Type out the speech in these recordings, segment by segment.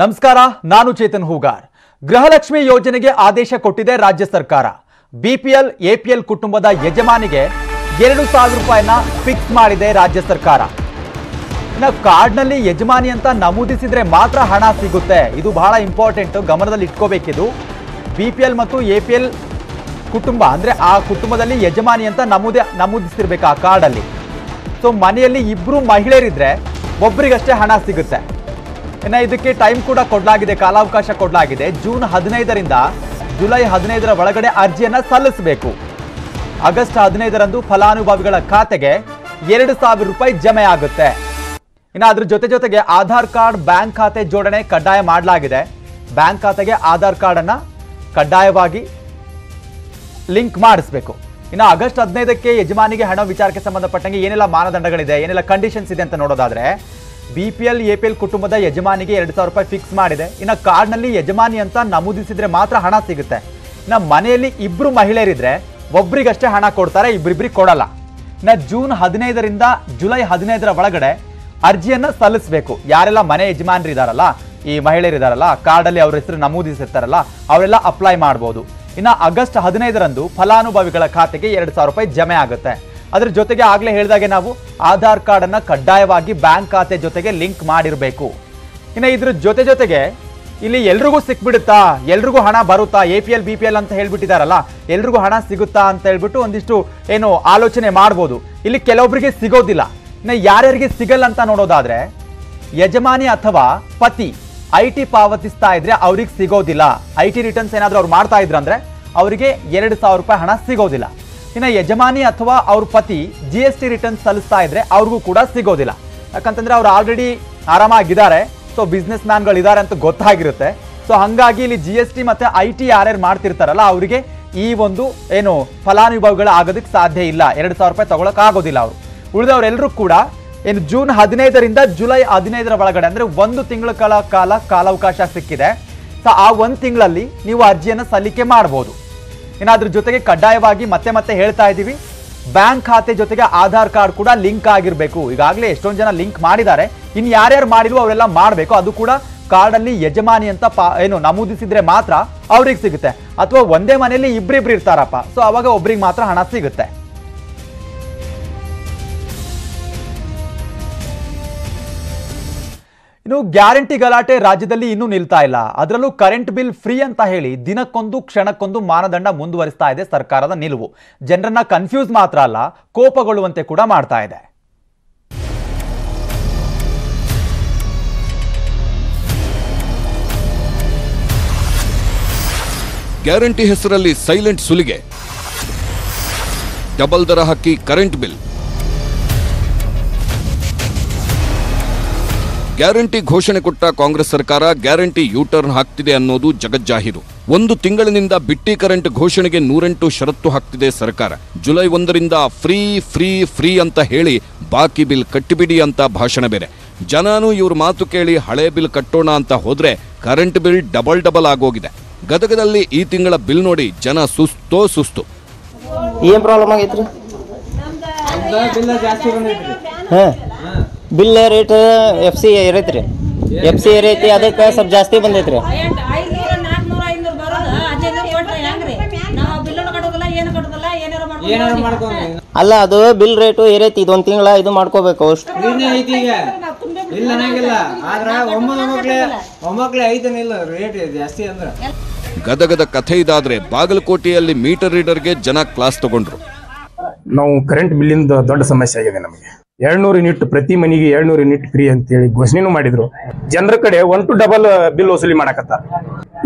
ನಮಸ್ಕಾರ, ನಾನು ಚೇತನ್ ಹೂಗಾರ್. ಗೃಹಲಕ್ಷ್ಮಿ ಯೋಜನೆಗೆ ಆದೇಶ ಕೊಟ್ಟಿದೆ ರಾಜ್ಯ ಸರ್ಕಾರ. ಬಿಪಿಎಲ್, ಎಪಿಎಲ್ ಕುಟುಂಬದ ಯಜಮಾನಿಗೆ ಎರಡು ಸಾವಿರ ರೂಪಾಯಿನ ಫಿಕ್ಸ್ ಮಾಡಿದೆ ರಾಜ್ಯ ಸರ್ಕಾರ. ಇನ್ನು ಕಾರ್ಡ್ನಲ್ಲಿ ಯಜಮಾನಿ ಅಂತ ನಮೂದಿಸಿದ್ರೆ ಮಾತ್ರ ಹಣ ಸಿಗುತ್ತೆ. ಇದು ಬಹಳ ಇಂಪಾರ್ಟೆಂಟ್ ಗಮನದಲ್ಲಿ ಇಟ್ಕೋಬೇಕಿದು. ಬಿ ಪಿ ಎಲ್ ಮತ್ತು ಎ ಪಿ ಎಲ್ ಕುಟುಂಬ, ಅಂದರೆ ಆ ಕುಟುಂಬದಲ್ಲಿ ಯಜಮಾನಿ ಅಂತ ನಮೂದಿ ನಮೂದಿಸಿರ್ಬೇಕು ಆ ಕಾರ್ಡಲ್ಲಿ. ಸೊ ಮನೆಯಲ್ಲಿ ಇಬ್ಬರು ಮಹಿಳೆಯರಿದ್ರೆ ಒಬ್ಬರಿಗಷ್ಟೇ ಹಣ ಸಿಗುತ್ತೆ. ಇನ್ನು ಇದಕ್ಕೆ ಟೈಮ್ ಕೂಡ ಕೊಡಲಾಗಿದೆ, ಕಾಲಾವಕಾಶ ಕೊಡಲಾಗಿದೆ. ಜೂನ್ ಹದಿನೈದರಿಂದ ಜುಲೈ ಹದಿನೈದರ ಒಳಗಡೆ ಅರ್ಜಿಯನ್ನು ಸಲ್ಲಿಸಬೇಕು. ಆಗಸ್ಟ್ ಹದಿನೈದರಂದು ಫಲಾನುಭವಿಗಳ ಖಾತೆಗೆ ಎರಡು ಸಾವಿರ ರೂಪಾಯಿ ಜಮೆ ಆಗುತ್ತೆ. ಇನ್ನು ಅದ್ರ ಜೊತೆ ಜೊತೆಗೆ ಆಧಾರ್ ಕಾರ್ಡ್, ಬ್ಯಾಂಕ್ ಖಾತೆ ಜೋಡಣೆ ಕಡ್ಡಾಯ ಮಾಡಲಾಗಿದೆ. ಬ್ಯಾಂಕ್ ಖಾತೆಗೆ ಆಧಾರ್ ಕಾರ್ಡನ್ನು ಕಡ್ಡಾಯವಾಗಿ ಲಿಂಕ್ ಮಾಡಿಸ್ಬೇಕು. ಇನ್ನು ಆಗಸ್ಟ್ ಹದಿನೈದಕ್ಕೆ ಯಜಮಾನಿಗೆ ಹಣ ವಿಚಾರಕ್ಕೆ ಸಂಬಂಧಪಟ್ಟಂಗೆ ಏನೆಲ್ಲ ಮಾನದಂಡಗಳಿದೆ, ಏನೆಲ್ಲ ಕಂಡೀಷನ್ಸ್ ಇದೆ ಅಂತ ನೋಡೋದಾದ್ರೆ B P L A P L ಕುಟುಂಬದ ಯಜಮಾನಿಗೆ ಎರಡು ಸಾವಿರ ರೂಪಾಯಿ ಫಿಕ್ಸ್ ಮಾಡಿದೆ. ಇನ್ನು ಕಾರ್ಡ್ನಲ್ಲಿ ಯಜಮಾನಿ ಅಂತ ನಮೂದಿಸಿದ್ರೆ ಮಾತ್ರ ಹಣ ಸಿಗುತ್ತೆ. ಇನ್ನು ಮನೆಯಲ್ಲಿ ಇಬ್ಬರು ಮಹಿಳೆಯರಿದ್ರೆ ಒಬ್ರಿಗಷ್ಟೇ ಹಣ ಕೊಡ್ತಾರೆ ಇಬ್ಬರಿಬ್ರಿಗೆ ಕೊಡಲ್ಲ. ಇನ್ನು ಜೂನ್ ಹದಿನೈದರಿಂದ ಜುಲೈ ಹದಿನೈದರ ಒಳಗಡೆ ಅರ್ಜಿಯನ್ನು ಸಲ್ಲಿಸಬೇಕು. ಯಾರೆಲ್ಲ ಮನೆ ಯಜಮಾನರಿದಾರಲ್ಲ, ಈ ಮಹಿಳೆಯರಿದ್ದಾರಲ್ಲ ಕಾರ್ಡಲ್ಲಿ ಅವ್ರ ಹೆಸರು ನಮೂದಿಸಿರ್ತಾರಲ್ಲ, ಅವರೆಲ್ಲ ಅಪ್ಲೈ ಮಾಡ್ಬೋದು. ಇನ್ನು ಆಗಸ್ಟ್ ಹದಿನೈದರಂದು ಫಲಾನುಭವಿಗಳ ಖಾತೆಗೆ ಎರಡು ಸಾವಿರ ರೂಪಾಯಿ ಜಮೆ ಆಗುತ್ತೆ. ಅದ್ರ ಜೊತೆಗೆ ಆಗ್ಲೇ ಹೇಳಿದಾಗೆ ನಾವು ಆಧಾರ್ ಕಾರ್ಡ್ ಅನ್ನ ಕಡ್ಡಾಯವಾಗಿ ಬ್ಯಾಂಕ್ ಖಾತೆ ಜೊತೆಗೆ ಲಿಂಕ್ ಮಾಡಿರಬೇಕು. ಇನ್ನು ಇದ್ರ ಜೊತೆ ಜೊತೆಗೆ ಇಲ್ಲಿ ಎಲ್ರಿಗೂ ಸಿಕ್ಬಿಡುತ್ತಾ? ಎಲ್ರಿಗೂ ಹಣ ಬರುತ್ತಾ? A P L, B P L ಅಂತ ಹೇಳ್ಬಿಟ್ಟಿದಾರಲ್ಲ, ಎಲ್ರಿಗೂ ಹಣ ಸಿಗುತ್ತಾ ಅಂತ ಹೇಳ್ಬಿಟ್ಟು ಒಂದಿಷ್ಟು ಏನು ಆಲೋಚನೆ ಮಾಡ್ಬೋದು. ಇಲ್ಲಿ ಕೆಲವೊಬ್ಬರಿಗೆ ಸಿಗೋದಿಲ್ಲ. ಇನ್ನು ಯಾರ್ಯಾರಿಗೆ ಸಿಗಲ್ಲ ಅಂತ ನೋಡೋದಾದ್ರೆ, ಯಜಮಾನಿ ಅಥವಾ ಪತಿ, ಐ ಟಿ ಪಾವತಿಸ್ತಾ ಇದ್ರೆ ಅವ್ರಿಗೆ ಸಿಗೋದಿಲ್ಲ. ಐ ಟಿ ರಿಟರ್ನ್ಸ್ ಏನಾದರೂ ಅವ್ರು ಮಾಡ್ತಾ ಇದ್ರು ಅಂದ್ರೆ ಅವರಿಗೆ ಎರಡು ಸಾವಿರ ರೂಪಾಯಿ ಹಣ ಸಿಗೋದಿಲ್ಲ. ಇನ್ನು ಯಜಮಾನಿ ಅಥವಾ ಅವ್ರ ಪತಿ ಜಿ ಎಸ್ ಟಿ ರಿಟರ್ನ್ ಸಲ್ಲಿಸ್ತಾ ಇದ್ರೆ ಅವ್ರಿಗೂ ಕೂಡ ಸಿಗೋದಿಲ್ಲ. ಯಾಕಂತಂದ್ರೆ ಅವ್ರು ಆಲ್ರೆಡಿ ಆರಾಮಾಗಿದ್ದಾರೆ. ಸೊ ಬಿಸ್ನೆಸ್ ಮ್ಯಾನ್ಗಳು ಇದ್ದಾರೆ ಅಂತ ಗೊತ್ತಾಗಿರುತ್ತೆ. ಸೊ ಹಂಗಾಗಿ ಇಲ್ಲಿ ಜಿ ಎಸ್ ಟಿ ಮತ್ತೆ ಐ ಟಿ ಯಾರ್ಯಾರು ಮಾಡ್ತಿರ್ತಾರಲ್ಲ, ಅವರಿಗೆ ಈ ಒಂದು ಏನು ಫಲಾನುಭವಿಗಳು ಆಗೋದಕ್ಕೆ ಸಾಧ್ಯ ಇಲ್ಲ. ಎರಡು ಸಾವಿರ ರೂಪಾಯಿ ಆಗೋದಿಲ್ಲ ಅವರು. ಉಳಿದವರೆಲ್ಲರೂ ಕೂಡ ಏನು ಜೂನ್ ಹದಿನೈದರಿಂದ ಜುಲೈ ಹದಿನೈದರ ಒಳಗಡೆ, ಅಂದ್ರೆ ಒಂದು ತಿಂಗಳ ಕಾಲ ಕಾಲ ಕಾಲಾವಕಾಶ ಸಿಕ್ಕಿದೆ. ಸೊ ಆ ಒಂದು ತಿಂಗಳಲ್ಲಿ ನೀವು ಅರ್ಜಿಯನ್ನು ಸಲ್ಲಿಕೆ ಮಾಡ್ಬೋದು. ಇನ್ನು ಜೊತೆಗೆ ಕಡ್ಡಾಯವಾಗಿ ಮತ್ತೆ ಮತ್ತೆ ಹೇಳ್ತಾ ಇದ್ದೀವಿ. ಬ್ಯಾಂಕ್ ಖಾತೆ ಜೊತೆಗೆ ಆಧಾರ್ ಕಾರ್ಡ್ ಕೂಡ ಲಿಂಕ್ ಆಗಿರಬೇಕು. ಈಗಾಗಲೇ ಎಷ್ಟೊಂದು ಜನ ಲಿಂಕ್ ಮಾಡಿದ್ದಾರೆ. ಇನ್ನು ಯಾರ್ಯಾರು ಮಾಡಿದ್ರು ಅವರೆಲ್ಲ ಮಾಡಬೇಕು. ಅದು ಕೂಡ ಕಾರ್ಡಲ್ಲಿ ಯಜಮಾನಿ ಅಂತ ಏನು ನಮೂದಿಸಿದ್ರೆ ಮಾತ್ರ ಅವ್ರಿಗೆ ಸಿಗುತ್ತೆ. ಅಥವಾ ಒಂದೇ ಮನೆಯಲ್ಲಿ ಇಬ್ಬರಿಬ್ರು ಇರ್ತಾರಪ್ಪ. ಸೊ ಅವಾಗ ಒಬ್ರಿಗೆ ಮಾತ್ರ ಹಣ ಸಿಗುತ್ತೆ. ಇನ್ನು ಗ್ಯಾರಂಟಿ ಗಲಾಟೆ ರಾಜ್ಯದಲ್ಲಿ ಇನ್ನೂ ನಿಲ್ತಾ ಇಲ್ಲ. ಅದರಲ್ಲೂ ಕರೆಂಟ್ ಬಿಲ್ ಫ್ರೀ ಅಂತ ಹೇಳಿ ದಿನಕ್ಕೊಂದು ಕ್ಷಣಕ್ಕೊಂದು ಮಾನದಂಡ ಮುಂದುವರಿಸ್ತಾ ಇದೆ ಸರ್ಕಾರದ ನಿಲುವು. ಜನರನ್ನ ಕನ್ಫ್ಯೂಸ್ ಮಾತ್ರ ಅಲ್ಲ, ಕೋಪಗೊಳ್ಳುವಂತೆ ಕೂಡ ಮಾಡ್ತಾ ಇದೆ. ಗ್ಯಾರಂಟಿ ಹೆಸರಲ್ಲಿ ಸೈಲೆಂಟ್ ಸುಲಿಗೆ. ಡಬಲ್ ದರ ಹಕ್ಕಿ ಕರೆಂಟ್ ಬಿಲ್. ಗ್ಯಾರಂಟಿ ಘೋಷಣೆ ಕೊಟ್ಟ ಕಾಂಗ್ರೆಸ್ ಸರ್ಕಾರ ಗ್ಯಾರಂಟಿ ಯೂಟರ್ನ್ ಹಾಕ್ತಿದೆ ಅನ್ನೋದು ಜಗಜ್ಜಾಹೀರು. ಒಂದು ತಿಂಗಳಿನಿಂದ ಬಿಟ್ಟಿ ಕರೆಂಟ್ ಘೋಷಣೆಗೆ ನೂರೆಂಟು ಷರತ್ತು ಹಾಕ್ತಿದೆ ಸರ್ಕಾರ. ಜುಲೈ ಒಂದರಿಂದ ಫ್ರೀ ಫ್ರೀ ಫ್ರೀ ಅಂತ ಹೇಳಿ ಬಾಕಿ ಬಿಲ್ ಕಟ್ಟಿಬಿಡಿ ಅಂತ ಭಾಷಣ ಬೇರೆ. ಜನನು ಇವ್ರ ಮಾತು ಕೇಳಿ ಹಳೆ ಬಿಲ್ ಕಟ್ಟೋಣ ಅಂತ ಹೋದ್ರೆ ಕರೆಂಟ್ ಬಿಲ್ ಡಬಲ್ ಡಬಲ್ ಆಗೋಗಿದೆ. ಗದಗದಲ್ಲಿ ಈ ತಿಂಗಳ ಬಿಲ್ ನೋಡಿ ಜನ ಸುಸ್ತೋ ಸುಸ್ತು. ಏನ್ ಪ್ರಾಬ್ಲಮ್ ಆಗೈತ್ರಿ? ಬಿಲ್ ರೇಟ್ ಎಫ್ ಸಿ ಏರೈತ್ರಿ ಎಫ್ ಸಿ ಇರೈತಿ ಅದಕ್ಕೆ ಸ್ವಲ್ಪ ಜಾಸ್ತಿ ಬಂದೈತ್ರಿ. ರೀ ಅಲ್ಲ ಅದು ಬಿಲ್ ರೇಟು ಏರೈತಿ ಇದೊಂದು ತಿಂಗಳ ಇದು ಮಾಡ್ಕೋಬೇಕು ಅಷ್ಟು. ಇದನ್ನೇ ಐತಿ ಈಗ. ಇಲ್ಲ ಅನ್ನಂಗಿಲ್ಲ. ಆದ್ರ ಒಮ್ಮೆ ಒಮ್ಮಕ್ಲೆ ಒಮ್ಮಕ್ಲೆ ಐತನಿಲ್ಲ ರೇಟ್ ಜಾಸ್ತಿ ಅಂದ್ರ. ಗದಗದ ಕಥೆ ಇದಾದ್ರೆ ಬಾಗಲಕೋಟೆಯಲ್ಲಿ ಮೀಟರ್ ರೀಡರ್ಗೆ ಜನ ಕ್ಲಾಸ್ ತಗೊಂಡ್ರು. ನಾವು ಕರೆಂಟ್ ಬಿಲ್ಲಿಂದ ದೊಡ್ಡ ಸಮಸ್ಯೆ ಆಗಿದೆ ನಮಗೆ. ಎರಡ್ನೂರು ಯೂನಿಟ್ ಪ್ರತಿ ಮನೆಗೆ ಎರಡ್ನೂರು ಯೂನಿಟ್ ಫ್ರೀ ಅಂತೇಳಿ ಘೋಷಣೆನೂ ಮಾಡಿದ್ರು. ಜನರ ಕಡೆ ಒನ್ ಟು ಡಬಲ್ ಬಿಲ್ ವಸೂಲಿ ಮಾಡಕತ್ತಾರ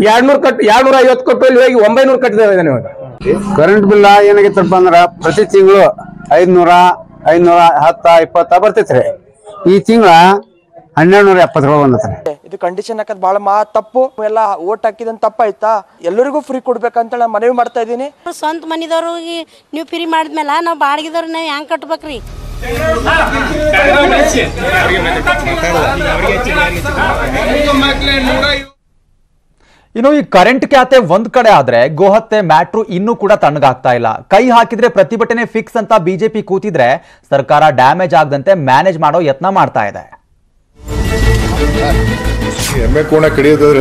ಎರಡ್ನೂರು ಕಟ್ ಎರಡ್ನೂರ ಐವತ್ತು ಕೊಟ್ಟು ಅಲ್ಲಿ ಹೋಗಿ ಒಂಬೈನೂರು ಕಟ್ಟಿದಾವೆ ಇವಾಗ. ಕರೆಂಟ್ ಬಿಲ್ ಏನಾಗಿತ್ತಪ್ಪ ಅಂದ್ರ ಪ್ರತಿ ತಿಂಗಳು ಐದ್ನೂರ ಐದ್ನೂರ ಹತ್ತ ಇಪ್ಪತ್ತ ಬರ್ತೈತ್ರಿ. ಈ ತಿಂಗಳ ಹನ್ನೆರಡು ನೂರ ಎಪ್ಪತ್ತೇಳು ಬಂದತ್ರಿ. ಇದು ಕಂಡೀಷನ್ ಹಾಕೋದು ಭಾಳ ಮಾ ತಪ್ಪು. ಎಲ್ಲ ಓಟ್ ಹಾಕಿದಂತ ತಪ್ಪಾಯ್ತಾ? ಎಲ್ಲರಿಗೂ ಫ್ರೀ ಕೊಡ್ಬೇಕಂತ ನಾನು ಮನವಿ ಮಾಡ್ತಾ ಇದ್ದೀನಿ. ಸ್ವಂತ ಮನಿದವ್ರಿಗೆ ನೀವು ಫ್ರೀ ಮಾಡಿದ್ಮೇಲೆ ನಾವು ಬಾಡಿಗೆದವ್ರಿಗೆ ನಾವು ಹೆಂಗೆ ಕಟ್ಬೇಕ್ರಿ? ಇನ್ನು ಈ ಕರೆಂಟ್ ಖಾತೆ ಒಂದ್ ಕಡೆ ಆದ್ರೆ ಗೋಹತ್ಯೆ ಮ್ಯಾಟ್ರು ಇನ್ನೂ ಕೂಡ ತಣ್ಣಗಾಗ್ತಾ ಇಲ್ಲ. ಕೈ ಹಾಕಿದ್ರೆ ಪ್ರತಿಭಟನೆ ಫಿಕ್ಸ್ ಅಂತ ಬಿಜೆಪಿ ಕೂತಿದ್ರೆ ಸರ್ಕಾರ ಡ್ಯಾಮೇಜ್ ಆಗದಂತೆ ಮ್ಯಾನೇಜ್ ಮಾಡೋ ಯತ್ನ ಮಾಡ್ತಾ ಇದೆ. ಎಮ್ಮೆ ಕೋಣ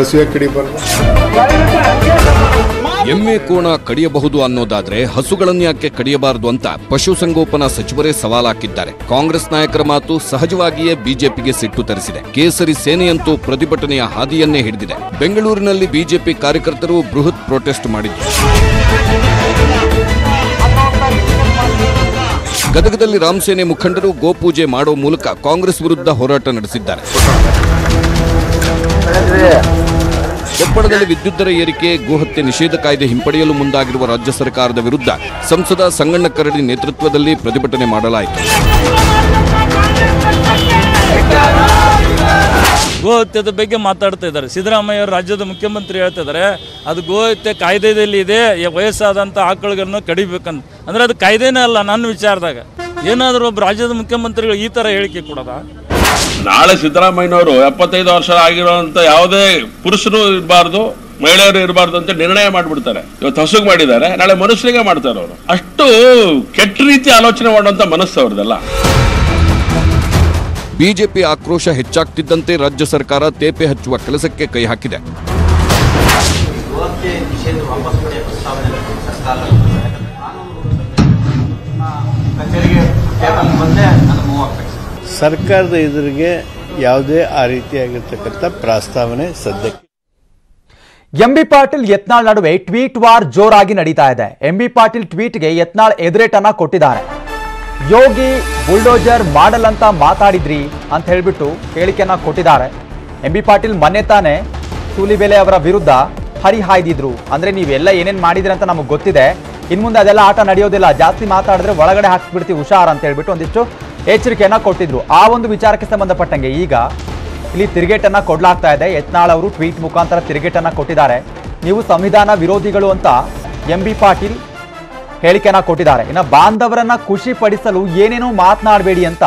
ಹಸಿಯಾಗಿ ಕಡಿಬಾರ್ದು ಎಮ್ಮೆ ಕೋಣ ಕಡಿಯಬಹುದು ಅನ್ನೋದಾದ್ರೆ ಹಸುಗಳನ್ನು ಯಾಕೆ ಕಡಿಯಬಾರದು ಅಂತ ಪಶುಸಂಗೋಪನಾ ಸಚಿವರೇ ಸವಾಲಾಕಿದ್ದಾರೆ ಕಾಂಗ್ರೆಸ್ ನಾಯಕರ ಮಾತು ಸಹಜವಾಗಿಯೇ ಬಿಜೆಪಿಗೆ ಸಿಟ್ಟು ತರಿಸಿದೆ. ಕೇಸರಿ ಸೇನೆಯಂತೂ ಪ್ರತಿಭಟನೆಯ ಹಾದಿಯನ್ನೇ ಹಿಡಿದಿದೆ. ಬೆಂಗಳೂರಿನಲ್ಲಿ ಬಿಜೆಪಿ ಕಾರ್ಯಕರ್ತರು ಬೃಹತ್ ಪ್ರೊಟೆಸ್ಟ್ ಮಾಡಿದ್ದರು ಗದಗದಲ್ಲಿ ರಾಮಸೇನೆ ಮುಖಂಡರು ಗೋಪೂಜೆ ಮಾಡೋ ಮೂಲಕ ಕಾಂಗ್ರೆಸ್ ವಿರುದ್ಧ ಹೋರಾಟ ನಡೆಸಿದ್ದಾರೆ. ಕೊಪ್ಪಳದಲ್ಲಿ ವಿದ್ಯುತ್ ದರ ಏರಿಕೆ, ಗೋಹತ್ಯೆ ನಿಷೇಧ ಕಾಯ್ದೆ ಹಿಂಪಡೆಯಲು ಮುಂದಾಗಿರುವ ರಾಜ್ಯ ಸರ್ಕಾರದ ವಿರುದ್ಧ ಸಂಸದ ಸಂಗಣ್ಣ ಕರಡಿ ನೇತೃತ್ವದಲ್ಲಿ ಪ್ರತಿಭಟನೆ ಮಾಡಲಾಯಿತು. ಗೋಹತ್ಯದ ಬಗ್ಗೆ ಮಾತಾಡ್ತಾ ಇದ್ದಾರೆ. ಸಿದ್ದರಾಮಯ್ಯ ಅವರು ರಾಜ್ಯದ ಮುಖ್ಯಮಂತ್ರಿ ಹೇಳ್ತಾ ಇದ್ದಾರೆ, ಅದು ಗೋಹತ್ಯೆ ಕಾಯ್ದೆಯಲ್ಲಿ ಇದೆ ವಯಸ್ಸಾದಂಥ ಆಕಳುಗಳನ್ನು ಕಡಿಬೇಕಂತ. ಅಂದ್ರೆ ಅದು ಕಾಯ್ದೆನೇ ಅಲ್ಲ, ನನ್ನ ವಿಚಾರದಾಗ. ಏನಾದರೂ ಒಬ್ಬ ರಾಜ್ಯದ ಮುಖ್ಯಮಂತ್ರಿಗಳು ಈ ಥರ ಹೇಳಿಕೆ ಕೊಡೋದ? ನಾಳೆ ಸಿದ್ದರಾಮಯ್ಯನವರು ಎಪ್ಪತ್ತೈದು ವರ್ಷ ಆಗಿರುವಂತ ಯಾವುದೇ ಪುರುಷರು ಇರಬಾರ್ದು ಮಹಿಳೆಯರು ಇರಬಾರ್ದು ಅಂತ ನಿರ್ಣಯ ಮಾಡಿಬಿಡ್ತಾರೆ. ಇವತ್ತು ಹಸುಗ್ ಮಾಡಿದ್ದಾರೆ ನಾಳೆ ಮನುಷ್ಯರಿಗೆ ಮಾಡ್ತಾರೆ ಅವರು. ಅಷ್ಟು ಕೆಟ್ಟ ರೀತಿ ಆಲೋಚನೆ ಮಾಡುವಂತ ಮನಸ್ಸು ಅವ್ರದಲ್ಲ ಬಿಜೆಪಿ ಆಕ್ರೋಶ ಹೆಚ್ಚಾಗ್ತಿದ್ದಂತೆ ರಾಜ್ಯ ಸರ್ಕಾರ ತೇಪೆ ಹಚ್ಚುವ ಕೆಲಸಕ್ಕೆ ಕೈ ಹಾಕಿದೆ. ಸರ್ಕಾರದ ಎದುರಿಗೆ ಯಾವುದೇ ಆ ರೀತಿಯಾಗಿರ್ತಕ್ಕಂಥ ಪ್ರಸ್ತಾವನೆ ಸದ್ಯಕ್ಕೆ ಎಂಬಿ ಪಾಟೀಲ್ ಯತ್ನಾಳ್ ನಡುವೆ ಟ್ವೀಟ್ ವಾರ್ ಜೋರಾಗಿ ನಡೀತಾ ಇದೆ. ಎಂಬಿ ಪಾಟೀಲ್ ಟ್ವೀಟ್ಗೆ ಯತ್ನಾಳ್ ಎದುರೇಟನ್ನ ಕೊಟ್ಟಿದ್ದಾರೆ. ಯೋಗಿ ಬುಲ್ಡೋಜರ್ ಮಾಡಲ್ ಅಂತ ಮಾತಾಡಿದ್ರಿ ಅಂತ ಹೇಳಿಬಿಟ್ಟು ಹೇಳಿಕೆಯನ್ನ ಕೊಟ್ಟಿದ್ದಾರೆ. ಎಂಬಿ ಪಾಟೀಲ್ ಮೊನ್ನೆ ತಾನೇ ಸೂಲಿಬೆಲೆ ಅವರ ವಿರುದ್ಧ ಹರಿಹಾಯ್ದಿದ್ರು ಅಂದ್ರೆ ನೀವೆಲ್ಲ ಏನೇನ್ ಮಾಡಿದ್ರಿ ಅಂತ ನಮಗೆ ಗೊತ್ತಿದೆ. ಇನ್ಮುಂದೆ ಅದೆಲ್ಲ ಆಟ ನಡೆಯೋದಿಲ್ಲ. ಜಾಸ್ತಿ ಮಾತಾಡಿದ್ರೆ ಒಳಗಡೆ ಹಾಕ್ಬಿಡ್ತೀವಿ ಹುಷಾರ್ ಅಂತ ಹೇಳ್ಬಿಟ್ಟು ಒಂದಿಷ್ಟು ಎಚ್ಚರಿಕೆಯನ್ನ ಕೊಟ್ಟಿದ್ರು. ಆ ಒಂದು ವಿಚಾರಕ್ಕೆ ಸಂಬಂಧಪಟ್ಟಂಗೆ ಈಗ ಇಲ್ಲಿ ತಿರುಗೇಟನ್ನು ಕೊಡ್ಲಾಗ್ತಾ ಇದೆ. ಯತ್ನಾಳ್ ಅವರು ಟ್ವೀಟ್ ಮುಖಾಂತರ ತಿರುಗೇಟನ್ನು ಕೊಟ್ಟಿದ್ದಾರೆ. ನೀವು ಸಂವಿಧಾನ ವಿರೋಧಿಗಳು ಅಂತ ಎಂ ಬಿ ಪಾಟೀಲ್ ಹೇಳಿಕೆಯನ್ನ ಕೊಟ್ಟಿದ್ದಾರೆ. ಇನ್ನು ಬಾಂಧವರನ್ನ ಖುಷಿ ಪಡಿಸಲು ಏನೇನೋ ಮಾತನಾಡಬೇಡಿ ಅಂತ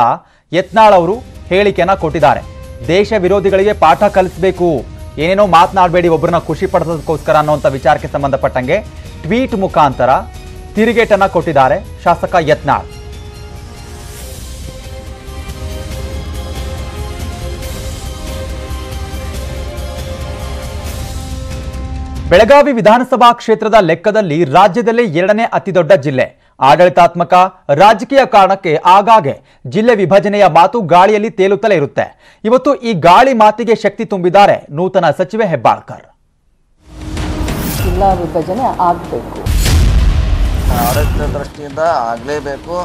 ಯತ್ನಾಳ್ ಅವರು ಹೇಳಿಕೆಯನ್ನ ಕೊಟ್ಟಿದ್ದಾರೆ. ದೇಶ ವಿರೋಧಿಗಳಿಗೆ ಪಾಠ ಕಲಿಸಬೇಕು. ಏನೇನೋ ಮಾತನಾಡಬೇಡಿ ಒಬ್ಬರನ್ನ ಖುಷಿ ಪಡಿಸೋದಕ್ಕೋಸ್ಕರ ಅನ್ನೋಂಥ ವಿಚಾರಕ್ಕೆ ಸಂಬಂಧಪಟ್ಟಂಗೆ ಟ್ವೀಟ್ ಮುಖಾಂತರ ತಿರುಗೇಟನ್ನು ಕೊಟ್ಟಿದ್ದಾರೆ ಶಾಸಕ ಯತ್ನಾಳ್. ಬೆಳಗಾವಿ ವಿಧಾನಸಭಾ ಕ್ಷೇತ್ರದ ಲೆಕ್ಕದಲ್ಲಿ ರಾಜ್ಯದಲ್ಲೇ ಎರಡನೇ ಅತಿದೊಡ್ಡ ಜಿಲ್ಲೆ. ಆಡಳಿತಾತ್ಮಕ ರಾಜಕೀಯ ಕಾರಣಕ್ಕೆ ಆಗಾಗ್ಗೆ ಜಿಲ್ಲೆ ವಿಭಜನೆಯ ಮಾತು ಗಾಳಿಯಲ್ಲಿ ತೇಲುತ್ತಲೇ ಇರುತ್ತೆ. ಇವತ್ತು ಈ ಗಾಳಿ ಮಾತಿಗೆ ಶಕ್ತಿ ತುಂಬಿದ್ದಾರೆ ನೂತನ ಸಚಿವೆ ಹೆಬ್ಬಾಳ್ಕರ್. ಜಿಲ್ಲಾ ವಿಭಜನೆ ಆಗಬೇಕು. ಆಡಳಿತ ದೃಷ್ಟಿಯಿಂದ ಆಗಲೇಬೇಕು.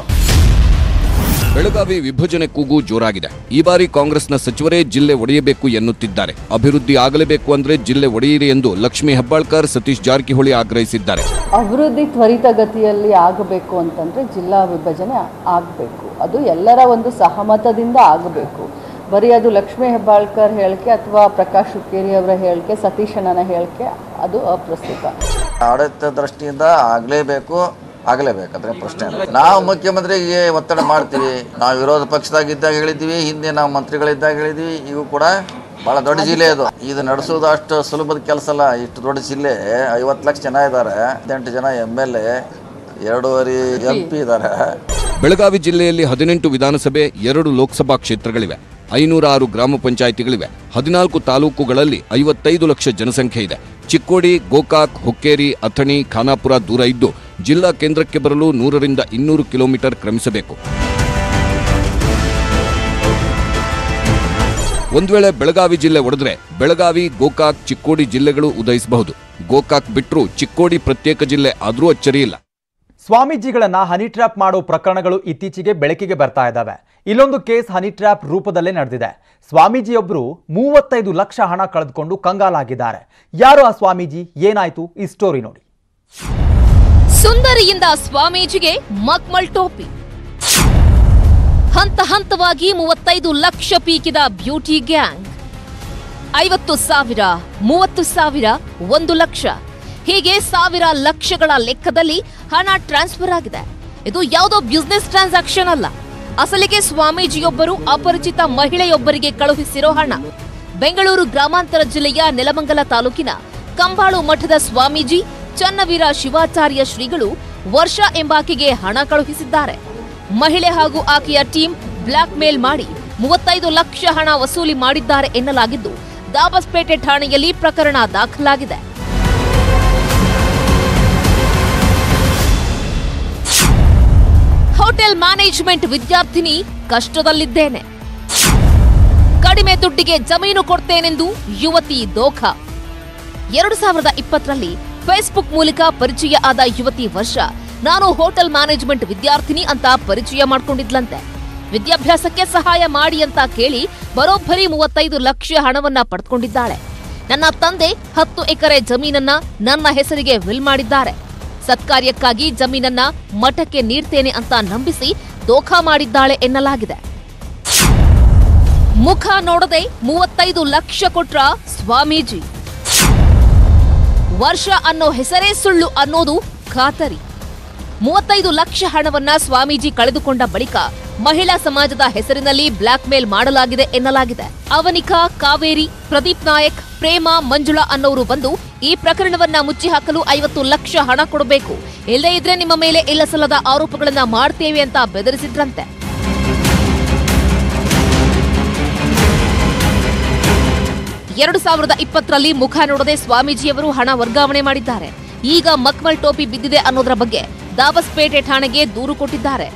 ಬೆಳಗಾವಿ ವಿಭಜನೆ ಕೂಗು ಜೋರಾಗಿದೆ. ಈ ಬಾರಿ ಕಾಂಗ್ರೆಸ್ನ ಸಚಿವರೇ ಜಿಲ್ಲೆ ಒಡೆಯಬೇಕು ಎನ್ನುತ್ತಿದ್ದಾರೆ. ಅಭಿವೃದ್ಧಿ ಆಗಲೇಬೇಕು ಅಂದ್ರೆ ಜಿಲ್ಲೆ ಒಡೆಯಿರಿ ಎಂದು ಲಕ್ಷ್ಮಿ ಹೆಬ್ಬಾಳ್ಕರ್ ಸತೀಶ್ ಜಾರಕಿಹೊಳಿ ಆಗ್ರಹಿಸಿದ್ದಾರೆ. ಅಭಿವೃದ್ಧಿ ತ್ವರಿತಗತಿಯಲ್ಲಿ ಆಗಬೇಕು ಅಂತಂದ್ರೆ ಜಿಲ್ಲಾ ವಿಭಜನೆ ಆಗಬೇಕು. ಅದು ಎಲ್ಲರ ಒಂದು ಸಹಮತದಿಂದ ಆಗಬೇಕು. ಬರೀ ಅದು ಲಕ್ಷ್ಮೀ ಹೆಬ್ಬಾಳ್ಕರ್ ಹೇಳಿಕೆ ಅಥವಾ ಪ್ರಕಾಶ್ ಹುಕ್ಕೇರಿ ಅವರ ಹೇಳಿಕೆ ಸತೀಶ್ ಅಣ್ಣನ ಹೇಳಿಕೆ ಅದು ಅಪ್ರಸ್ತುತ. ಆಡಳಿತ ದೃಷ್ಟಿಯಿಂದ ಆಗಲೇಬೇಕು. ಆಗಲೇಬೇಕಂದ್ರೆ ಪ್ರಶ್ನೆ ಇಲ್ಲ. ನಾವು ಮುಖ್ಯಮಂತ್ರಿಗೆ ಒತ್ತಡ ಮಾಡ್ತೀವಿ. ನಾವು ವಿರೋಧ ಪಕ್ಷದಾಗಿದ್ದಾಗ ಹೇಳಿದ್ವಿ ಹಿಂದೆ ನಾವು ಮಂತ್ರಿಗಳಿದ್ದಾಗ ಹೇಳಿದ್ವಿ ಇವು ಕೂಡ ಬಹಳ ದೊಡ್ಡ ಜಿಲ್ಲೆ ಅದು. ಇದು ನಡೆಸೋದು ಅಷ್ಟು ಸುಲಭದ ಕೆಲಸ ಅಲ್ಲ ಇಷ್ಟು ದೊಡ್ಡ ಜಿಲ್ಲೆ. ಐವತ್ತು ಲಕ್ಷ ಜನ ಇದ್ದಾರೆ ಹದಿನೆಂಟು ಜನ ಎಂ ಎಲ್ ಎ ಎರಡೂವರೆ ಎಂ ಪಿ ಇದ್ದಾರೆ. ಬೆಳಗಾವಿ ಜಿಲ್ಲೆಯಲ್ಲಿ ಹದಿನೆಂಟು ವಿಧಾನಸಭೆ ಎರಡು ಲೋಕಸಭಾ ಕ್ಷೇತ್ರಗಳಿವೆ. ಐನೂರ ಆರು ಗ್ರಾಮ ಪಂಚಾಯಿತಿಗಳಿವೆ. ಹದಿನಾಲ್ಕು ತಾಲೂಕುಗಳಲ್ಲಿ ಐವತ್ತೈದು ಲಕ್ಷ ಜನಸಂಖ್ಯೆ ಇದೆ. ಚಿಕ್ಕೋಡಿ ಗೋಕಾಕ್ ಹುಕ್ಕೇರಿ ಅಥಣಿ ಖಾನಾಪುರ ದೂರ ಇದ್ದು ಜಿಲ್ಲಾ ಕೇಂದ್ರಕ್ಕೆ ಬರಲು ನೂರರಿಂದ ಇನ್ನೂರು ಕಿಲೋಮೀಟರ್ ಕ್ರಮಿಸಬೇಕು. ಒಂದು ವೇಳೆ ಬೆಳಗಾವಿ ಜಿಲ್ಲೆ ಒಡೆದ್ರೆ ಬೆಳಗಾವಿ, ಗೋಕಾಕ್, ಚಿಕ್ಕೋಡಿ ಜಿಲ್ಲೆಗಳು ಉದಯಿಸಬಹುದು. ಗೋಕಾಕ್ ಬಿಟ್ಟರೂ ಚಿಕ್ಕೋಡಿ ಪ್ರತ್ಯೇಕ ಜಿಲ್ಲೆ ಆದರೂ ಅಚ್ಚರಿಯಿಲ್ಲ ಸ್ವಾಮೀಜಿಗಳನ್ನ ಹನಿ ಟ್ರ್ಯಾಪ್ ಮಾಡೋ ಪ್ರಕರಣಗಳು ಇತ್ತೀಚೆಗೆ ಬೆಳಕಿಗೆ ಬರ್ತಾ ಇದ್ದಾವೆ. ಇಲ್ಲೊಂದು ಕೇಸ್ ಹನಿ ಟ್ರ್ಯಾಪ್ ರೂಪದಲ್ಲೇ ನಡೆದಿದೆ. ಸ್ವಾಮೀಜಿಯೊಬ್ಬರು ಮೂವತ್ತೈದು ಲಕ್ಷ ಹಣ ಕಳೆದುಕೊಂಡು ಕಂಗಾಲಾಗಿದ್ದಾರೆ. ಯಾರು ಆ ಸ್ವಾಮೀಜಿ? ಏನಾಯ್ತು? ಈ ಸ್ಟೋರಿ ನೋಡಿ. ಸುಂದರಿಯಿಂದ ಸ್ವಾಮೀಜಿಗೆ ಮಕ್ಮಲ್ ಟೋಪಿ. ಹಂತ ಹಂತವಾಗಿ ಮೂವತ್ತೈದು ಲಕ್ಷ ಪೀಕಿದ ಬ್ಯೂಟಿ ಗ್ಯಾಂಗ್. ಐವತ್ತು ಸಾವಿರ, ಮೂವತ್ತು ಸಾವಿರ, ಒಂದು ಲಕ್ಷ. ಹೀಗೆ ಸಾವಿರ ಲಕ್ಷಗಳ ಲೆಕ್ಕದಲ್ಲಿ ಹಣ ಟ್ರಾನ್ಸ್ಫರ್ ಆಗಿದೆ. ಇದು ಯಾವುದೋ ಬ್ಯುಸಿನೆಸ್ ಟ್ರಾನ್ಸಾಕ್ಷನ್ ಅಲ್ಲ. ಅಸಲಿಗೆ ಸ್ವಾಮೀಜಿಯೊಬ್ಬರು ಅಪರಿಚಿತ ಮಹಿಳೆಯೊಬ್ಬರಿಗೆ ಕಳುಹಿಸಿರೋ ಹಣ. ಬೆಂಗಳೂರು ಗ್ರಾಮಾಂತರ ಜಿಲ್ಲೆಯ ನೆಲಮಂಗಲ ತಾಲೂಕಿನ ಕಂಬಾಳು ಮಠದ ಸ್ವಾಮೀಜಿ ಚನ್ನವೀರ ಶಿವಾಚಾರ್ಯ ಶ್ರೀಗಳು ವರ್ಷ ಎಂಬಾಕೆಗೆ ಹಣ ಕಳುಹಿಸಿದ್ದಾರೆ. ಮಹಿಳೆ ಹಾಗೂ ಆಕೆಯ ಟೀಮ್ ಬ್ಲಾಕ್ ಮೇಲ್ ಮಾಡಿ ಮೂವತ್ತೈದು ಲಕ್ಷ ಹಣ ವಸೂಲಿ ಮಾಡಿದ್ದಾರೆ ಎನ್ನಲಾಗಿದ್ದು, ದಾಬಸ್ಪೇಟೆ ಠಾಣೆಯಲ್ಲಿ ಪ್ರಕರಣ ದಾಖಲಾಗಿದೆ. ಹೋಟೆಲ್ ಮ್ಯಾನೇಜ್ಮೆಂಟ್ ವಿದ್ಯಾರ್ಥಿನಿ ಕಷ್ಟದಲ್ಲಿದ್ದೇನೆ. ಕಡಿಮೆ ದುಡ್ಡಿಗೆ ಜಮೀನು ಕೊಡ್ತೇನೆಂದು ಯುವತಿ ದೋಖ. ಎರಡು ಸಾವಿರದ ಇಪ್ಪತ್ತರಲ್ಲಿ ಫೇಸ್ಬುಕ್ ಮೂಲಕ ಪರಿಚಯ ಆದ ಯುವತಿ ವರ್ಷ, ನಾನು ಹೋಟೆಲ್ ಮ್ಯಾನೇಜ್ಮೆಂಟ್ ವಿದ್ಯಾರ್ಥಿನಿ ಅಂತ ಪರಿಚಯ ಮಾಡ್ಕೊಂಡಿದ್ಲಂತೆ. ವಿದ್ಯಾಭ್ಯಾಸಕ್ಕೆ ಸಹಾಯ ಮಾಡಿ ಅಂತ ಕೇಳಿ ಬರೋಬ್ಬರಿ ಮೂವತ್ತೈದು ಲಕ್ಷ ಹಣವನ್ನ ಪಡೆದುಕೊಂಡಿದ್ದಾಳೆ ನನ್ನ ತಂದೆ ಹತ್ತು ಎಕರೆ ಜಮೀನನ್ನ ನನ್ನ ಹೆಸರಿಗೆ ವಿಲ್ ಮಾಡಿದ್ದಾರೆ. ಸತ್ಕಾರ್ಯಕ್ಕಾಗಿ ಜಮೀನನ್ನ ಮಠಕ್ಕೆ ನೀಡ್ತೇನೆ ಅಂತ ನಂಬಿಸಿ ದೋಖಾ ಮಾಡಿದ್ದಾಳೆ ಎನ್ನಲಾಗಿದೆ. ಮುಖ ನೋಡದೆ ಮೂವತ್ತೈದು ಲಕ್ಷ ಕೊಟ್ರ ಸ್ವಾಮೀಜಿ. ವರ್ಷ ಅನ್ನೋ ಹೆಸರೇ ಸುಳ್ಳು ಅನ್ನೋದು ಖಾತರಿ. ಮೂವತ್ತೈದು ಲಕ್ಷ ಹಣವನ್ನ ಸ್ವಾಮೀಜಿ ಕಳೆದುಕೊಂಡ ಬಳಿಕ ಮಹಿಳಾ ಸಮಾಜದ ಹೆಸರಿನಲ್ಲಿ ಬ್ಲಾಕ್ ಮೇಲ್ ಮಾಡಲಾಗಿದೆ ಎನ್ನಲಾಗಿದೆ. ಅವನಿಕಾ ಕಾವೇರಿ, ಪ್ರದೀಪ್ ನಾಯಕ್, ಪ್ರೇಮ, ಮಂಜುಳಾ ಅನ್ನೋರು ಬಂದು ಈ ಪ್ರಕರಣವನ್ನ ಮುಚ್ಚಿ ಹಾಕಲು ಐವತ್ತು ಲಕ್ಷ ಹಣ ಕೊಡಬೇಕು. ಇಲ್ಲದೇ ಇದ್ರೆ ನಿಮ್ಮ ಮೇಲೆ ಇಲ್ಲಸಲ್ಲದ ಆರೋಪಗಳನ್ನ ಮಾಡ್ತೇವೆ ಅಂತ ಬೆದರಿಸಿದ್ರಂತೆ. ಎರಡು ಸಾವಿರದ ಇಪ್ಪತ್ತರಲ್ಲಿ ಮುಖ ನೋಡದೆ ಸ್ವಾಮೀಜಿಯವರು ಹಣ ವರ್ಗಾವಣೆ ಮಾಡಿದ್ದಾರೆ. ಈಗ ಮಕ್ಮಲ್ ಟೋಪಿ ಬಿದ್ದಿದೆ ಅನ್ನೋದರ ಬಗ್ಗೆ ದಾಬಸ್ಪೇಟೆ ಠಾಣೆಗೆ ದೂರು ಕೊಟ್ಟಿದ್ದಾರೆ.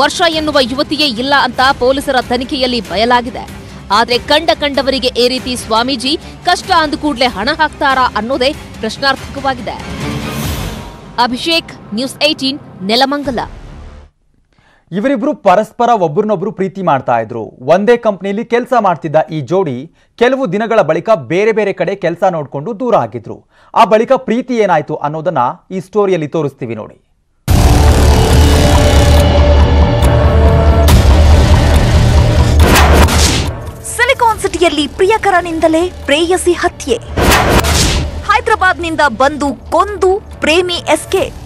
ವರ್ಷ ಎನ್ನುವ ಯುವತಿಯೇ ಇಲ್ಲ ಅಂತ ಪೊಲೀಸರ ತನಿಖೆಯಲ್ಲಿ ಬಯಲಾಗಿದೆ. ಆದರೆ ಕಂಡ ಕಂಡವರಿಗೆ ಈ ರೀತಿ ಸ್ವಾಮೀಜಿ ಕಷ್ಟ ಅಂದ ಕೂಡಲೇ ಹಣ ಹಾಕ್ತಾರಾ ಅನ್ನೋದೇ ಪ್ರಶ್ನಾರ್ಥಕವಾಗಿದೆ. Abhishek, news eighteen Nelamangala. ಇವರಿಬ್ರು ಪರಸ್ಪರ ಒಬ್ರನ್ನೊಬ್ರು ಪ್ರೀತಿ ಮಾಡ್ತಾ ಇದ್ರು. ಒಂದೇ ಕಂಪ್ನಿಯಲ್ಲಿ ಕೆಲಸ ಮಾಡ್ತಿದ್ದ ಈ ಜೋಡಿ ಕೆಲವು ದಿನಗಳ ಬಳಿಕ ಬೇರೆ ಬೇರೆ ಕಡೆ ಕೆಲಸ ನೋಡಿಕೊಂಡು ದೂರ ಆಗಿದ್ರು. ಆ ಬಳಿಕ ಪ್ರೀತಿ ಏನಾಯ್ತು ಅನ್ನೋದನ್ನ ಈ ಸ್ಟೋರಿಯಲ್ಲಿ ತೋರಿಸ್ತೀವಿ ನೋಡಿ. ಸಿಲಿಕಾನ್ ಸಿಟಿಯಲ್ಲಿ ಪ್ರಿಯಕರನಿಂದಲೇ ಪ್ರೇಯಸಿ ಹತ್ಯೆ. ಹೈದರಾಬಾದ್ನಿಂದ ಬಂದು ಕೊಂದು ಪ್ರೇಮಿ ಎಸ್ಕೇಪ್.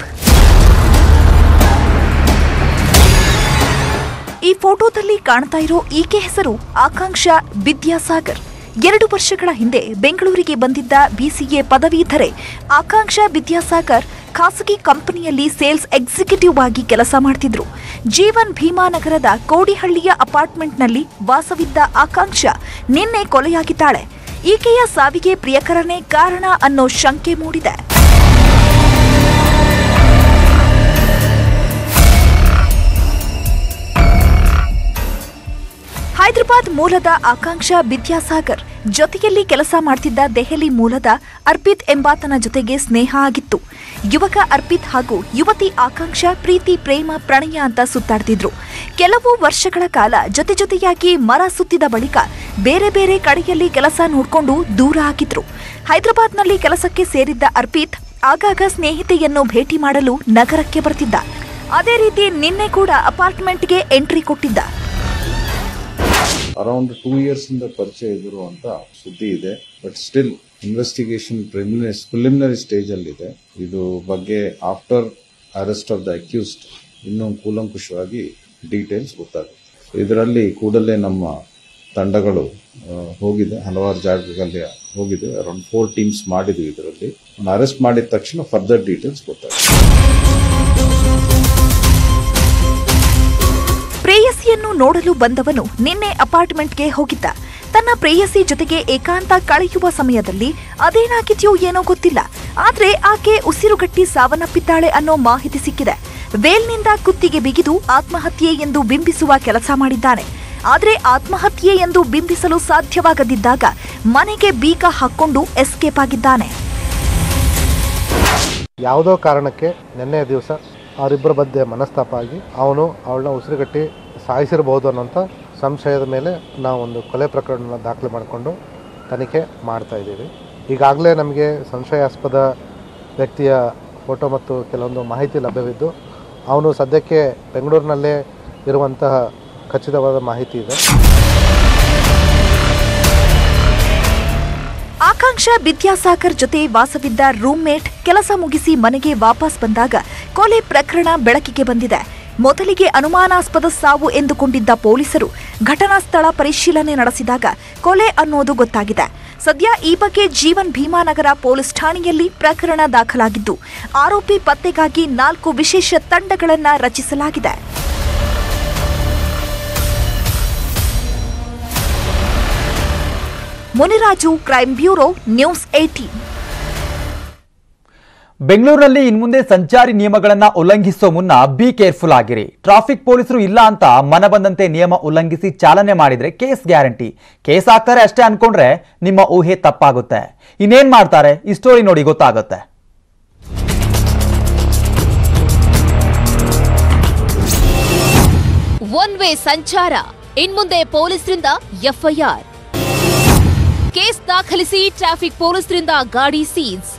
ಈ ಫೋಟೋದಲ್ಲಿ ಕಾಣ್ತಾ ಇರೋ ಈಕೆ ಹೆಸರು ಆಕಾಂಕ್ಷ ವಿದ್ಯಾಸಾಗರ್. ಎರಡು ವರ್ಷಗಳ ಹಿಂದೆ ಬೆಂಗಳೂರಿಗೆ ಬಂದಿದ್ದ ಬಿಸಿಎ ಪದವೀಧರೆ ಆಕಾಂಕ್ಷ ವಿದ್ಯಾಸಾಗರ್ ಖಾಸಗಿ ಕಂಪನಿಯಲ್ಲಿ ಸೇಲ್ಸ್ ಎಕ್ಸಿಕ್ಯೂಟಿವ್ ಆಗಿ ಕೆಲಸ ಮಾಡ್ತಿದ್ರು. ಜೀವನ್ ಭೀಮಾನಗರದ ಕೋಡಿಹಳ್ಳಿಯ ಅಪಾರ್ಟ್ಮೆಂಟ್ನಲ್ಲಿ ವಾಸವಿದ್ದ ಆಕಾಂಕ್ಷ ನಿನ್ನೆ ಕೊಲೆಯಾಗಿದ್ದಾಳೆ. ಈಕೆಯ ಸಾವಿಗೆ ಪ್ರಿಯಕರನೇ ಕಾರಣ ಅನ್ನೋ ಶಂಕೆ ಮೂಡಿದೆ. ಹೈದರಾಬಾದ್ ಮೂಲದ ಆಕಾಂಕ್ಷ ವಿದ್ಯಾಸಾಗರ್ ಜೊತೆಯಲ್ಲಿ ಕೆಲಸ ಮಾಡ್ತಿದ್ದ ದೆಹಲಿ ಮೂಲದ ಅರ್ಪಿತ್ ಎಂಬಾತನ ಜೊತೆಗೆ ಸ್ನೇಹ ಆಗಿತ್ತು. ಯುವಕ ಅರ್ಪಿತ್ ಹಾಗೂ ಯುವತಿ ಆಕಾಂಕ್ಷ ಪ್ರೀತಿ, ಪ್ರೇಮ, ಪ್ರಣಯ ಅಂತ ಸುತ್ತಾಡ್ತಿದ್ರು. ಕೆಲವು ವರ್ಷಗಳ ಕಾಲ ಜೊತೆ ಜೊತೆಯಾಗಿ ಮರ ಸುತ್ತಿದ ಬಳಿಕ ಬೇರೆ ಬೇರೆ ಕಡೆಯಲ್ಲಿ ಕೆಲಸ ನೋಡಿಕೊಂಡು ದೂರ ಆಗಿದ್ರು. ಹೈದರಾಬಾದ್ನಲ್ಲಿ ಕೆಲಸಕ್ಕೆ ಸೇರಿದ್ದ ಅರ್ಪಿತ್ ಆಗಾಗ ಸ್ನೇಹಿತೆಯನ್ನು ಭೇಟಿ ಮಾಡಲು ನಗರಕ್ಕೆ ಬರ್ತಿದ್ದ. ಅದೇ ರೀತಿ ನಿನ್ನೆ ಕೂಡ ಅಪಾರ್ಟ್ಮೆಂಟ್ಗೆ ಎಂಟ್ರಿ ಕೊಟ್ಟಿದ್ದ. ಅರೌಂಡ್ ಟೂ ಇಯರ್ಸ್ ಇಂದ ಪರಿಚಯ ಇದ್ರು ಅಂತ ಸುದ್ದಿ ಇದೆ. But still investigation preliminary stage ಅಲ್ಲಿ ಇದೆ. ಇದು ಬಗ್ಗೆ after arrest of the accused ಇನ್ನೂ ಕೂಲಂಕುಷವಾಗಿ ಡೀಟೇಲ್ಸ್ ಗೊತ್ತಾಗುತ್ತೆ. ಇದರಲ್ಲಿ ಕೂಡಲೇ ನಮ್ಮ ತಂಡಗಳು ಹೋಗಿದೆ. ಹಲವಾರು ಜಾಗಗಳಲ್ಲಿ ಹೋಗಿದೆ. ಅರೌಂಡ್ ಫೋರ್ ಟೀಮ್ಸ್ ಮಾಡಿದ್ವಿ ಇದರಲ್ಲಿ. ಅರೆಸ್ಟ್ ಮಾಡಿದ ತಕ್ಷಣ ಫರ್ದರ್ ಡೀಟೇಲ್ಸ್ ಗೊತ್ತಾಗುತ್ತೆ. ಪ್ರೇಯಸಿಯನ್ನು ನೋಡಲು ಬಂದವನು ನಿನ್ನೆ ಅಪಾರ್ಟ್ಮೆಂಟ್ಗೆ ಹೋಗಿದ್ದ. ತನ್ನ ಪ್ರೇಯಸಿ ಜೊತೆಗೆ ಏಕಾಂತ ಕಳೆಯುವ ಸಮಯದಲ್ಲಿ ಅದೇನಾಗಿದೆಯೋ ಏನೋ ಗೊತ್ತಿಲ್ಲ. ಆದ್ರೆ ಆಕೆ ಉಸಿರುಗಟ್ಟಿ ಸಾವನ್ನಪ್ಪಿದ್ದಾಳೆ ಅನ್ನೋ ಮಾಹಿತಿ ಸಿಕ್ಕಿದೆ. ವೇಲ್ನಿಂದ ಕುತ್ತಿಗೆ ಬಿಗಿದು ಆತ್ಮಹತ್ಯೆ ಎಂದು ಬಿಂಬಿಸುವ ಕೆಲಸ ಮಾಡಿದ್ದಾನೆ. ಆದರೆ ಆತ್ಮಹತ್ಯೆ ಎಂದು ಬಿಂಬಿಸಲು ಸಾಧ್ಯವಾಗದಿದ್ದಾಗ ಮನೆಗೆ ಬೀಗ ಹಾಕೊಂಡು ಎಸ್ಕೇಪ್ ಆಗಿದ್ದಾನೆ. ಯಾವುದೋ ಕಾರಣಕ್ಕೆ ನಿನ್ನೆ ದಿವಸ ಅವರಿಬ್ಬರ ಮಧ್ಯೆ ಮನಸ್ತಾಪ ಆಗಿ ಅವನು ಅವಳನ್ನ ಉಸಿರುಗಟ್ಟಿ ಸಾಯಿಸಿರಬಹುದು ಅನ್ನೋಂಥ ಸಂಶಯದ ಮೇಲೆ ನಾವು ಒಂದು ಕೊಲೆ ಪ್ರಕರಣನ ದಾಖಲೆ ಮಾಡಿಕೊಂಡು ತನಿಖೆ ಮಾಡ್ತಾ ಇದ್ದೀವಿ. ಈಗಾಗಲೇ ನಮಗೆ ಸಂಶಯಾಸ್ಪದ ವ್ಯಕ್ತಿಯ ಫೋಟೋ ಮತ್ತು ಕೆಲವೊಂದು ಮಾಹಿತಿ ಲಭ್ಯವಿದ್ದು, ಅವನು ಸದ್ಯಕ್ಕೆ ಬೆಂಗಳೂರಿನಲ್ಲೇ ಇರುವಂತಹ ಖಚಿತವಾದ ಮಾಹಿತಿ ಇದೆ. ಆಕಾಂಕ್ಷ ವಿದ್ಯಾಸಾಗರ್ ಜೊತೆ ವಾಸವಿದ್ದ ರೂಮ್ಮೇಟ್ ಕೆಲಸ ಮುಗಿಸಿ ಮನೆಗೆ ವಾಪಸ್ ಬಂದಾಗ ಕೊಲೆ ಪ್ರಕರಣ ಬೆಳಕಿಗೆ ಬಂದಿದೆ. ಮೊದಲಿಗೆ ಅನುಮಾನಾಸ್ಪದ ಸಾವು ಎಂದುಕೊಂಡಿದ್ದ ಪೊಲೀಸರು ಘಟನಾ ಸ್ಥಳ ಪರಿಶೀಲನೆ ನಡೆಸಿದಾಗ ಕೊಲೆ ಅನ್ನೋದು ಗೊತ್ತಾಗಿದೆ. ಸದ್ಯ ಈ ಬಗ್ಗೆ ಜೀವನ್ ಭೀಮಾನಗರ ಪೊಲೀಸ್ ಠಾಣೆಯಲ್ಲಿ ಪ್ರಕರಣ ದಾಖಲಾಗಿದ್ದು, ಆರೋಪಿ ಪತ್ತೆಗಾಗಿ ನಾಲ್ಕು ವಿಶೇಷ ತಂಡಗಳನ್ನು ರಚಿಸಲಾಗಿದೆ. Muniraju crime bureau, news eighteen ಬೆಂಗಳೂರಿನಲ್ಲಿ ಇನ್ಮುಂದೆ ಸಂಚಾರಿ ನಿಯಮಗಳನ್ನು ಉಲ್ಲಂಘಿಸೋ ಮುನ್ನ ಬಿ ಕೇರ್ಫುಲ್ ಆಗಿರಿ. ಟ್ರಾಫಿಕ್ ಪೊಲೀಸರು ಇಲ್ಲ ಅಂತ ಮನಬಂದಂತೆ ನಿಯಮ ಉಲ್ಲಂಘಿಸಿ ಚಾಲನೆ ಮಾಡಿದ್ರೆ ಕೇಸ್ ಗ್ಯಾರಂಟಿ. ಕೇಸ್ ಹಾಕ್ತಾರೆ ಅಷ್ಟೇ ಅನ್ಕೊಂಡ್ರೆ ನಿಮ್ಮ ಊಹೆ ತಪ್ಪಾಗುತ್ತೆ. ಇನ್ನೇನ್ ಮಾಡ್ತಾರೆ? ಈ ಸ್ಟೋರಿ ನೋಡಿ ಗೊತ್ತಾಗುತ್ತೆ. ಒನ್ ವೇ ಸಂಚಾರ. ಇನ್ಮುಂದೆ ಪೊಲೀಸರಿಂದ ಎಫ್ಐಆರ್. ಕೇಸ್ ದಾಖಲಿಸಿ ಟ್ರಾಫಿಕ್ ಪೊಲೀಸರಿಂದ ಗಾಡಿ ಸೀಸ್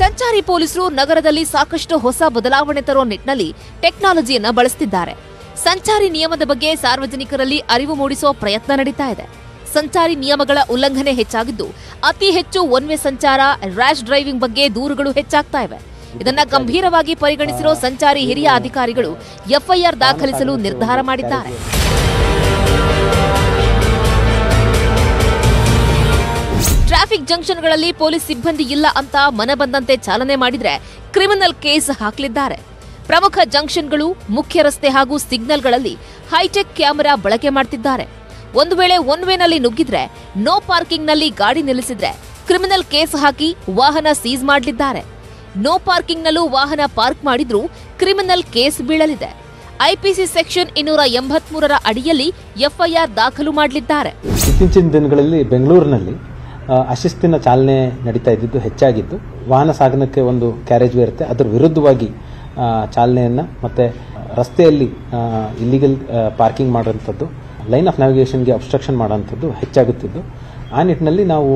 ಸಂಚಾರಿ ಪೊಲೀಸರು ನಗರದಲ್ಲಿ ಸಾಕಷ್ಟು ಹೊಸ ಬದಲಾವಣೆ ತರೋ ನಿಟ್ಟಿನಲ್ಲಿ ಟೆಕ್ನಾಲಜಿಯನ್ನು ಬಳಸುತ್ತಿದ್ದಾರೆ ಸಂಚಾರಿ ನಿಯಮದ ಬಗ್ಗೆ ಸಾರ್ವಜನಿಕರಲ್ಲಿ ಅರಿವು ಮೂಡಿಸುವ ಪ್ರಯತ್ನ ನಡೀತಾ ಇದೆ. ಸಂಚಾರಿ ನಿಯಮಗಳ ಉಲ್ಲಂಘನೆ ಹೆಚ್ಚಾಗಿದ್ದು, ಅತಿ ಹೆಚ್ಚು ಒನ್ ವೇ ಸಂಚಾರ, ರ್ಯಾಶ್ ಡ್ರೈವಿಂಗ್ ಬಗ್ಗೆ ದೂರುಗಳು ಹೆಚ್ಚಾಗ್ತಾ ಇವೆ. ಇದನ್ನ ಗಂಭೀರವಾಗಿ ಪರಿಗಣಿಸಿರೋ ಸಂಚಾರಿ ಹಿರಿಯ ಅಧಿಕಾರಿಗಳು ಎಫ್ಐಆರ್ ದಾಖಲಿಸಲು ನಿರ್ಧಾರ ಮಾಡಿದ್ದಾರೆ. ಟ್ರಾಫಿಕ್ ಜಂಕ್ಷನ್ಗಳಲ್ಲಿ ಪೊಲೀಸ್ ಸಿಬ್ಬಂದಿ ಇಲ್ಲ ಅಂತ ಮನಬಂದಂತೆ ಚಾಲನೆ ಮಾಡಿದ್ರೆ ಕ್ರಿಮಿನಲ್ ಕೇಸ್ ಹಾಕಲಿದ್ದಾರೆ. ಪ್ರಮುಖ ಜಂಕ್ಷನ್ಗಳು, ಮುಖ್ಯ ರಸ್ತೆ ಹಾಗೂ ಸಿಗ್ನಲ್ಗಳಲ್ಲಿ ಹೈಟೆಕ್ ಕ್ಯಾಮೆರಾ ಬಳಕೆ ಮಾಡ್ತಿದ್ದಾರೆ. ಒಂದು ವೇಳೆ ಒನ್ ವೇನಲ್ಲಿ ನುಗ್ಗಿದ್ರೆ, ನೋ ಪಾರ್ಕಿಂಗ್ನಲ್ಲಿ ಗಾಡಿ ನಿಲ್ಲಿಸಿದ್ರೆ ಕ್ರಿಮಿನಲ್ ಕೇಸ್ ಹಾಕಿ ವಾಹನ ಸೀಸ್ ಮಾಡಲಿದ್ದಾರೆ. ನೋ ಪಾರ್ಕಿಂಗ್ನಲ್ಲೂ ವಾಹನ ಪಾರ್ಕ್ ಮಾಡಿದ್ರು ಕ್ರಿಮಿನಲ್ ಕೇಸ್ ಬೀಳಲಿದೆ. ಐಪಿಸಿ ಸೆಕ್ಷನ್ ಇನ್ನೂರ ಎಂಬತ್ಮೂರರ ಅಡಿಯಲ್ಲಿ ಎಫ್ಐಆರ್ ದಾಖಲು ಮಾಡಲಿದ್ದಾರೆ. ಇತ್ತೀಚಿನ ದಿನಗಳಲ್ಲಿ ಬೆಂಗಳೂರಿನಲ್ಲಿ ಅಶಿಸ್ತಿನ ಚಾಲನೆ ನಡೀತಾ ಇದ್ದಿದ್ದು ಹೆಚ್ಚಾಗಿದ್ದು. ವಾಹನ ಸಾಗಣಕ್ಕೆ ಒಂದು ಕ್ಯಾರೇಜ್ ಇರುತ್ತೆ. ಅದರ ವಿರುದ್ಧವಾಗಿ ಚಾಲನೆಯನ್ನು ಮತ್ತು ರಸ್ತೆಯಲ್ಲಿ ಇಲ್ಲಿಗಲ್ ಪಾರ್ಕಿಂಗ್ ಮಾಡುವಂಥದ್ದು ಲೈನ್ ಆಫ್ ನ್ಯಾವಿಗೇಷನ್ಗೆ ಅಬ್ಸ್ಟ್ರಕ್ಷನ್ ಮಾಡೋಂಥದ್ದು ಹೆಚ್ಚಾಗುತ್ತಿದ್ದು. ಆ ನಿಟ್ಟಿನಲ್ಲಿ ನಾವು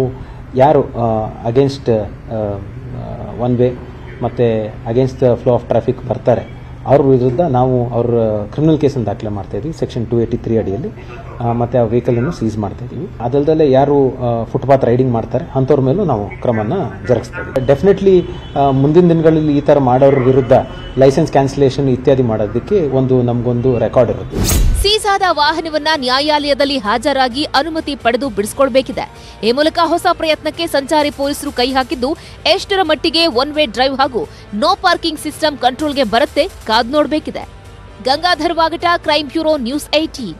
ಯಾರು ಅಗೇನ್ಸ್ಟ್ ಒನ್ ವೇ ಮತ್ತು ಅಗೇನ್ಸ್ಟ್ ಫ್ಲೋ ಆಫ್ ಟ್ರಾಫಿಕ್ ಬರ್ತಾರೆ. ಅವ್ರ ವಿರುದ್ಧ ನಾವು ಅವ್ರ ಕ್ರಿಮಿನಲ್ ಕೇಸನ್ನು ದಾಖಲೆ ಮಾಡ್ತಾ ಸೆಕ್ಷನ್ ಟು ಏಯ್ಟಿ ತ್ರೀ ಅಡಿಯಲ್ಲಿ. ಮತ್ತು ಆ ವೆಹಿಕಲನ್ನು ಸೀಸ್ ಮಾಡ್ತಾ ಅದಲ್ದಲ್ಲೇ ಯಾರು ಫುಟ್ಪಾತ್ ರೈಡಿಂಗ್ ಮಾಡ್ತಾರೆ, ಅಂಥವ್ರ ಮೇಲೂ ನಾವು ಕ್ರಮನ ಜರುಗಿಸ್ತಾ ಡೆಫಿನೆಟ್ಲಿ ಮುಂದಿನ ದಿನಗಳಲ್ಲಿ ಈ ಥರ ಮಾಡೋರ ವಿರುದ್ಧ ಲೈಸೆನ್ಸ್ ಕ್ಯಾನ್ಸಲೇಷನ್ ಇತ್ಯಾದಿ ಮಾಡೋದಕ್ಕೆ ಒಂದು ನಮಗೊಂದು ರೆಕಾರ್ಡ್ ಇರುತ್ತೆ. ಸೀಸಾದ ವಾಹನವನ್ನ ನ್ಯಾಯಾಲಯದಲ್ಲಿ ಹಾಜರಾಗಿ ಅನುಮತಿ ಪಡೆದು ಬಿಡಿಸಿಕೊಳ್ಬೇಕಿದೆ. ಈ ಮೂಲಕ ಹೊಸ ಪ್ರಯತ್ನಕ್ಕೆ ಸಂಚಾರಿ ಪೊಲೀಸರು ಕೈ ಹಾಕಿದ್ದು, ಎಷ್ಟರ ಮಟ್ಟಿಗೆ ಒನ್ ವೇ ಡ್ರೈವ್ ಹಾಗೂ ನೋ ಪಾರ್ಕಿಂಗ್ ಸಿಸ್ಟಮ್ ಕಂಟ್ರೋಲ್ಗೆ ಬರುತ್ತೆ ಕಾದ್ ನೋಡ್ಬೇಕಿದೆ. Gangadhar Vagata crime bureau news eighteen